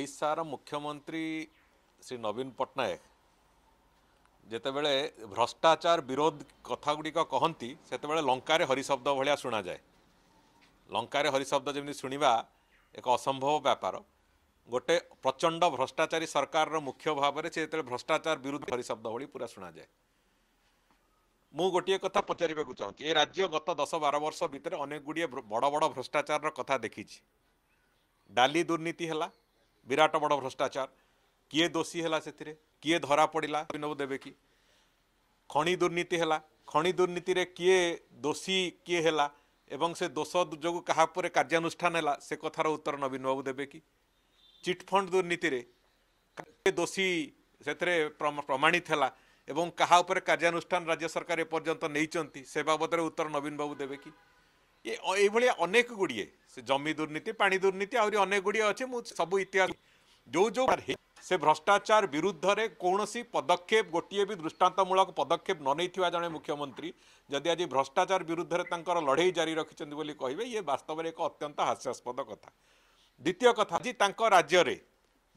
ଓଡ଼ିଶାର ମୁଖ୍ୟମନ୍ତ୍ରୀ ଶ୍ରୀ ନବୀନ ପଟ୍ଟନାୟକ ଯେତେବେଳେ ଭ୍ରଷ୍ଟାଚାର ବିରୋଧ କଥାଗୁଡ଼ିକ କହନ୍ତି ସେତେବେଳେ ଲଙ୍କାରେ ହରିଶବ୍ଦ ଭଳିଆ ଶୁଣାଯାଏ ଲଙ୍କାରେ ହରିଶବ୍ଦ ଯେମିତି ଶୁଣିବା ଏକ ଅସମ୍ଭବ ବ୍ୟାପାର ଗୋଟେ ପ୍ରଚଣ୍ଡ ଭ୍ରଷ୍ଟାଚାରୀ ସରକାରର ମୁଖ୍ୟ ଭାବରେ ସେ ଯେତେବେଳେ ଭ୍ରଷ୍ଟାଚାର ବିରୁଦ୍ଧ ହରିଶବ୍ଦ ଭଳି ପୁରା ଶୁଣାଯାଏ ମୁଁ ଗୋଟିଏ କଥା ପଚାରିବାକୁ ଚାହୁଁଛି ଏ ରାଜ୍ୟ ଗତ ଦଶ ବାର ବର୍ଷ ଭିତରେ ଅନେକ ଗୁଡ଼ିଏ ବଡ଼ ବଡ଼ ଭ୍ରଷ୍ଟାଚାରର କଥା ଦେଖିଛି ଡାଲି ଦୁର୍ନୀତି ହେଲା ବିରାଟ ବଡ଼ ଭ୍ରଷ୍ଟାଚାର କିଏ ଦୋଷୀ ହେଲା ସେଥିରେ କିଏ ଧରା ପଡ଼ିଲା ଅଭିନବ ଦେବେ କି ଖଣି ଦୁର୍ନୀତି ହେଲା ଖଣି ଦୁର୍ନୀତିରେ କିଏ ଦୋଷୀ କିଏ ହେଲା ଏବଂ ସେ ଦୋଷ ଯୋଗୁଁ କାହା ଉପରେ କାର୍ଯ୍ୟାନୁଷ୍ଠାନ ହେଲା ସେ କଥାର ଉତ୍ତର ନବୀନ ବାବୁ ଦେବେ କି ଚିଟ୍ଫଣ୍ଡ ଦୁର୍ନୀତିରେ କିଏ ଦୋଷୀ ସେଥିରେ ପ୍ରମାଣିତ ହେଲା ଏବଂ କାହା ଉପରେ କାର୍ଯ୍ୟାନୁଷ୍ଠାନ ରାଜ୍ୟ ସରକାର ଏପର୍ଯ୍ୟନ୍ତ ନେଇଛନ୍ତି ସେ ବାବଦରେ ଉତ୍ତର ନବୀନ ବାବୁ ଦେବେ କି ଏଇଭଳିଆ ଅନେକ ଗୁଡ଼ିଏ ସେ ଜମି ଦୁର୍ନୀତି ପାଣି ଦୁର୍ନୀତି ଆହୁରି ଅନେକ ଗୁଡ଼ିଏ ଅଛି ମୁଁ ସବୁ ଇତିହାସ ଯେଉଁ ଯେଉଁ ସେ ଭ୍ରଷ୍ଟାଚାର ବିରୁଦ୍ଧରେ କୌଣସି ପଦକ୍ଷେପ ଗୋଟିଏ ବି ଦୃଷ୍ଟାନ୍ତମୂଳକ ପଦକ୍ଷେପ ନ ନେଇଥିବା ଜଣେ ମୁଖ୍ୟମନ୍ତ୍ରୀ ଯଦି ଆଜି ଭ୍ରଷ୍ଟାଚାର ବିରୁଦ୍ଧରେ ତାଙ୍କର ଲଢ଼େଇ ଜାରି ରଖିଛନ୍ତି ବୋଲି କହିବେ ଇଏ ବାସ୍ତବରେ ଏକ ଅତ୍ୟନ୍ତ ହାସ୍ୟାସ୍ପଦ କଥା ଦ୍ୱିତୀୟ କଥା ଆଜି ତାଙ୍କ ରାଜ୍ୟରେ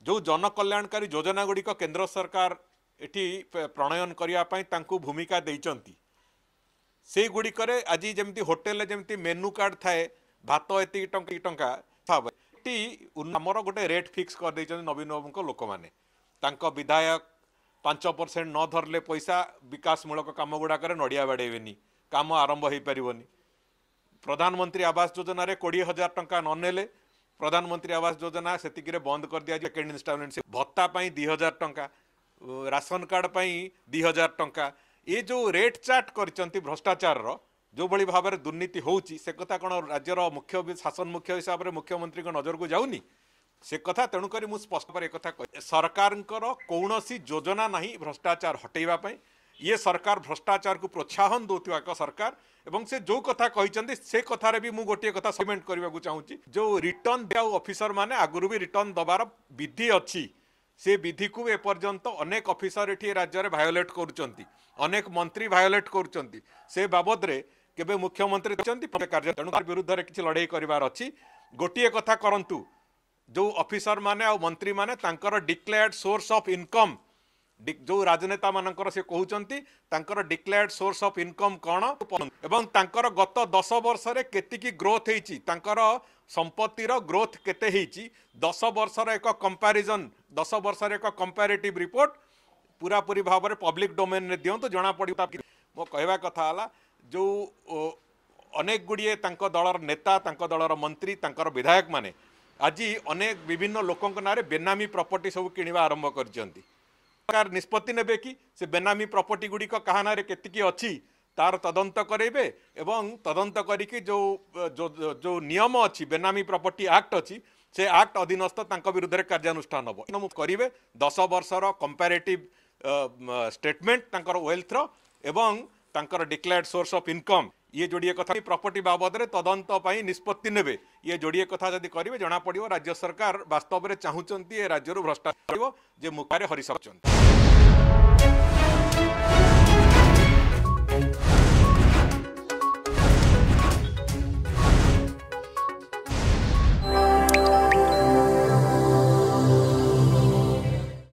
ଯେଉଁ ଜନକଲ୍ୟାଣକାରୀ ଯୋଜନାଗୁଡ଼ିକ କେନ୍ଦ୍ର ସରକାର ଏଠି ପ୍ରଣୟନ କରିବା ପାଇଁ ତାଙ୍କୁ ଭୂମିକା ଦେଇଛନ୍ତି ସେଇଗୁଡ଼ିକରେ ଆଜି ଯେମିତି ହୋଟେଲରେ ଯେମିତି ମେନୁ କାର୍ଡ଼ ଥାଏ ଭାତ ଏତିକି ଟଙ୍କା ଟଙ୍କା ଏଠି ଆମର ଗୋଟେ ରେଟ୍ ଫିକ୍ସ କରିଦେଇଛନ୍ତି ନବୀନ ବାବୁଙ୍କ ଲୋକମାନେ ତାଙ୍କ ବିଧାୟକ ପାଞ୍ଚ ପରସେଣ୍ଟ ନ ଧରିଲେ ପଇସା ବିକାଶମୂଳକ କାମ ଗୁଡ଼ାକରେ ନଡ଼ିଆ ବାଡ଼େଇବେନି କାମ ଆରମ୍ଭ ହୋଇପାରିବନି ପ୍ରଧାନମନ୍ତ୍ରୀ ଆବାସ ଯୋଜନାରେ କୋଡ଼ିଏ ହଜାର ଟଙ୍କା ନ ନେଲେ ପ୍ରଧାନମନ୍ତ୍ରୀ ଆବାସ ଯୋଜନା ସେତିକିରେ ବନ୍ଦ କରିଦିଆଯିବ ସେକେଣ୍ଡ ଇନଷ୍ଟଲମେଣ୍ଟ ଭତ୍ତା ପାଇଁ ଦୁଇ ହଜାର ଟଙ୍କା ରାସନ କାର୍ଡ଼ ପାଇଁ ଦୁଇ ହଜାର ଟଙ୍କା ଏ ଯେଉଁ ରେଟ୍ ଚାର୍ଟ କରିଛନ୍ତି ଭ୍ରଷ୍ଟାଚାରର ଯେଉଁଭଳି ଭାବରେ ଦୁର୍ନୀତି ହେଉଛି ସେ କଥା କ'ଣ ରାଜ୍ୟର ମୁଖ୍ୟ ଶାସନ ମୁଖ୍ୟ ହିସାବରେ ମୁଖ୍ୟମନ୍ତ୍ରୀଙ୍କ ନଜରକୁ ଯାଉନି ସେ କଥା ତେଣୁକରି ମୁଁ ସ୍ପଷ୍ଟ ଭାବରେ ଏକଥା ସରକାରଙ୍କର କୌଣସି ଯୋଜନା ନାହିଁ ଭ୍ରଷ୍ଟାଚାର ହଟେଇବା ପାଇଁ ଇଏ ସରକାର ଭ୍ରଷ୍ଟାଚାରକୁ ପ୍ରୋତ୍ସାହନ ଦେଉଥିବା ଏକ ସରକାର ଏବଂ ସେ ଯେଉଁ କଥା କହିଛନ୍ତି ସେ କଥାରେ ବି ମୁଁ ଗୋଟିଏ କଥା ସବମେଣ୍ଟ କରିବାକୁ ଚାହୁଁଛି ଯେଉଁ ରିଟର୍ଣ୍ଣ ଦିଆ ଅଫିସରମାନେ ଆଗରୁ ବି ରିଟର୍ଣ୍ଣ ଦେବାର ବିଧି ଅଛି ସେ ବିଧିକୁ ଏପର୍ଯ୍ୟନ୍ତ ଅନେକ ଅଫିସର ଏଠି ଏ ରାଜ୍ୟରେ ଭାୟୋଲେଟ୍ କରୁଛନ୍ତି ଅନେକ ମନ୍ତ୍ରୀ ଭାୟୋଲେଟ୍ କରୁଛନ୍ତି ସେ ବାବଦରେ କେବେ ମୁଖ୍ୟମନ୍ତ୍ରୀ ଅଛନ୍ତି କାର୍ଯ୍ୟ ତେଣୁ ତାର ବିରୁଦ୍ଧରେ କିଛି ଲଢ଼େଇ କରିବାର ଅଛି ଗୋଟିଏ କଥା କରନ୍ତୁ ଯେଉଁ ଅଫିସରମାନେ ଆଉ ମନ୍ତ୍ରୀମାନେ ତାଙ୍କର ଡିକ୍ଲେୟାର୍ଡ଼ ସୋର୍ସ ଅଫ୍ ଇନକମ୍ ଯେଉଁ ରାଜନେତାମାନଙ୍କର ସେ କହୁଛନ୍ତି ତାଙ୍କର ଡିକ୍ଲେୟାର୍ଡ ସୋର୍ସ ଅଫ୍ ଇନକମ୍ କ'ଣ ଏବଂ ତାଙ୍କର ଗତ ଦଶ ବର୍ଷରେ କେତିକି ଗ୍ରୋଥ୍ ହେଇଛି ତାଙ୍କର ସମ୍ପତ୍ତିର ଗ୍ରୋଥ୍ କେତେ ହେଇଛି ଦଶ ବର୍ଷର ଏକ କମ୍ପାରିଜନ୍ ଦଶ ବର୍ଷର ଏକ କମ୍ପାରେଟିଭ୍ ରିପୋର୍ଟ ପୁରାପୁରି ଭାବରେ ପବ୍ଲିକ୍ ଡୋମେନ୍ରେ ଦିଅନ୍ତୁ ଜଣାପଡ଼ିବ ତା ମୋ କହିବା କଥା ହେଲା ଯେଉଁ ଅନେକ ଗୁଡ଼ିଏ ତାଙ୍କ ଦଳର ନେତା ତାଙ୍କ ଦଳର ମନ୍ତ୍ରୀ ତାଙ୍କର ବିଧାୟକମାନେ ଆଜି ଅନେକ ବିଭିନ୍ନ ଲୋକଙ୍କ ନାଁରେ ବେନାମୀ ପ୍ରପର୍ଟି ସବୁ କିଣିବା ଆରମ୍ଭ କରିଛନ୍ତି ସରକାର ନିଷ୍ପତ୍ତି ନେବେ କି ସେ ବେନାମୀ ପ୍ରପର୍ଟି ଗୁଡ଼ିକ କାହା ନାଁରେ କେତିକି ଅଛି ତାର ତଦନ୍ତ କରେଇବେ ଏବଂ ତଦନ୍ତ କରିକି ଯେଉଁ ଯେଉଁ ନିୟମ ଅଛି ବେନାମୀ ପ୍ରପର୍ଟି ଆକ୍ଟ ଅଛି ସେ ଆକ୍ଟ ଅଧୀନସ୍ଥ ତାଙ୍କ ବିରୁଦ୍ଧରେ କାର୍ଯ୍ୟାନୁଷ୍ଠାନ ହେବ କରିବେ ଦଶ ବର୍ଷର କମ୍ପାରେଟିଭ୍ ଷ୍ଟେଟମେଣ୍ଟ ତାଙ୍କର ୱେଲ୍ଥର ଏବଂ ତାଙ୍କର ଡିକ୍ଲାର୍ଡ଼ ସୋର୍ସ ଅଫ୍ ଇନକମ୍ ये जोड़िए कथ प्रपर्ट बाबद में निष्पत्ति ने ये जोड़िए कथा जदि करेंगे जमापड़ राज्य सरकार बास्तव में चाहूँ ये राज्य भ्रष्टाचार हरी हरिशा